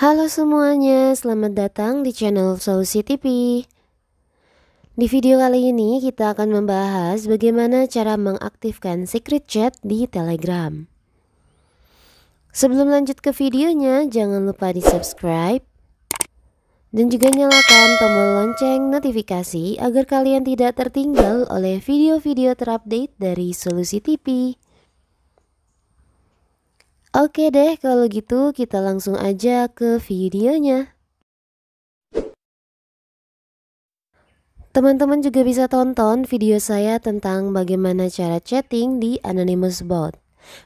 Halo semuanya, selamat datang di channel Solusi TV. Di video kali ini kita akan membahas bagaimana cara mengaktifkan secret chat di Telegram. Sebelum lanjut ke videonya, jangan lupa di subscribe dan juga nyalakan tombol lonceng notifikasi agar kalian tidak tertinggal oleh video-video terupdate dari Solusi TV. Oke deh, kalau gitu kita langsung aja ke videonya. Teman-teman juga bisa tonton video saya tentang bagaimana cara chatting di Anonymous Bot.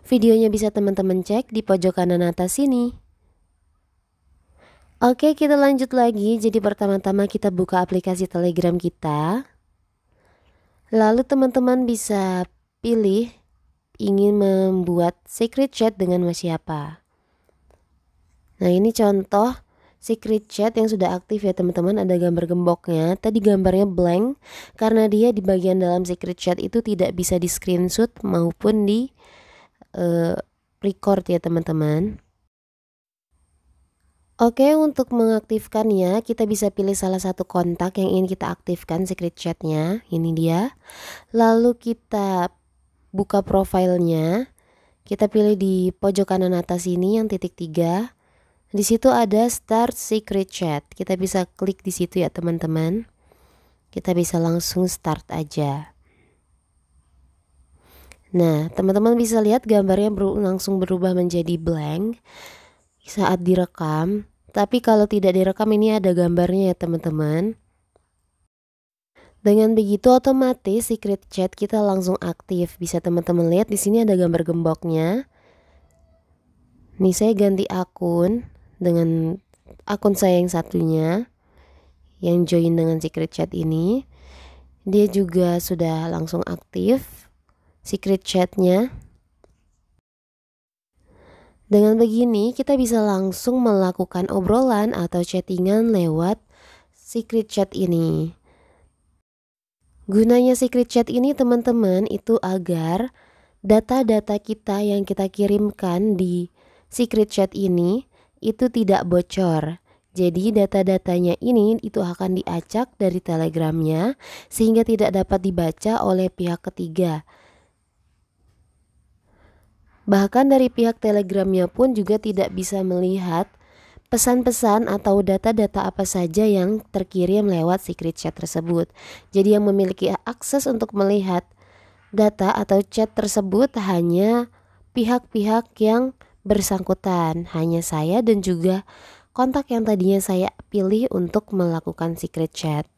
Videonya bisa teman-teman cek di pojok kanan atas sini. Oke, kita lanjut lagi. Jadi pertama-tama kita buka aplikasi Telegram kita. Lalu teman-teman bisa pilih ingin membuat secret chat dengan siapa. Nah ini contoh secret chat yang sudah aktif ya teman-teman. Ada gambar gemboknya. Tadi gambarnya blank karena dia di bagian dalam secret chat itu tidak bisa di screenshot maupun di uh, record ya teman-teman. Oke untuk mengaktifkannya kita bisa pilih salah satu kontak yang ingin kita aktifkan secret chatnya. Ini dia. Lalu kita buka profilnya, kita pilih di pojok kanan atas ini yang titik tiga. Di situ ada Start Secret Chat. Kita bisa klik di situ ya teman-teman. Kita bisa langsung start aja. Nah, teman-teman bisa lihat gambarnya ber langsung berubah menjadi blank saat direkam. Tapi kalau tidak direkam ini ada gambarnya ya teman-teman. Dengan begitu otomatis secret chat kita langsung aktif. Bisa teman-teman lihat di sini ada gambar gemboknya. Nih saya ganti akun dengan akun saya yang satunya yang join dengan secret chat ini. Dia juga sudah langsung aktif secret chatnya. Dengan begini kita bisa langsung melakukan obrolan atau chattingan lewat secret chat ini. Gunanya secret chat ini teman-teman itu agar data-data kita yang kita kirimkan di secret chat ini itu tidak bocor. Jadi data-datanya ini itu akan diacak dari telegramnya sehingga tidak dapat dibaca oleh pihak ketiga. Bahkan dari pihak telegramnya pun juga tidak bisa melihat pesan-pesan atau data-data apa saja yang terkirim lewat secret chat tersebut. Jadi yang memiliki akses untuk melihat data atau chat tersebut hanya pihak-pihak yang bersangkutan, hanya saya dan juga kontak yang tadinya saya pilih untuk melakukan secret chat.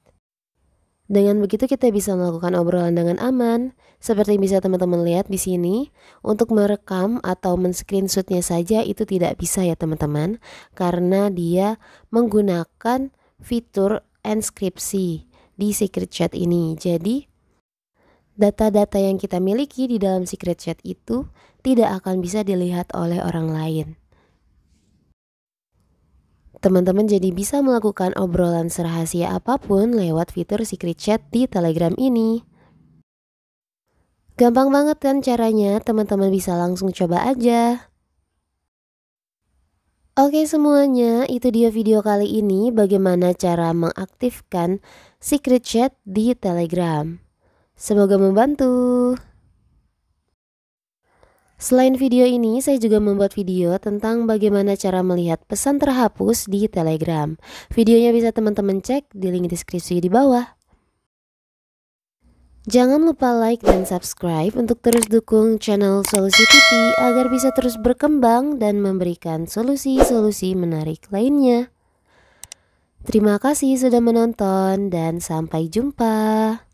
Dengan begitu kita bisa melakukan obrolan dengan aman, seperti bisa teman-teman lihat di sini. Untuk merekam atau men-screenshotnya saja itu tidak bisa ya teman-teman, karena dia menggunakan fitur enskripsi di secret chat ini. Jadi data-data yang kita miliki di dalam secret chat itu tidak akan bisa dilihat oleh orang lain. Teman-teman jadi bisa melakukan obrolan serahasia apa pun lewat fitur secret chat di Telegram ini. Gampang banget kan caranya, teman-teman bisa langsung coba aja. Oke semuanya, itu dia video kali ini bagaimana cara mengaktifkan secret chat di Telegram. Semoga membantu. Selain video ini, saya juga membuat video tentang bagaimana cara melihat pesan terhapus di Telegram. Videonya bisa teman-teman cek di link deskripsi di bawah. Jangan lupa like dan subscribe untuk terus dukung channel Solusi TV agar bisa terus berkembang dan memberikan solusi-solusi menarik lainnya. Terima kasih sudah menonton dan sampai jumpa.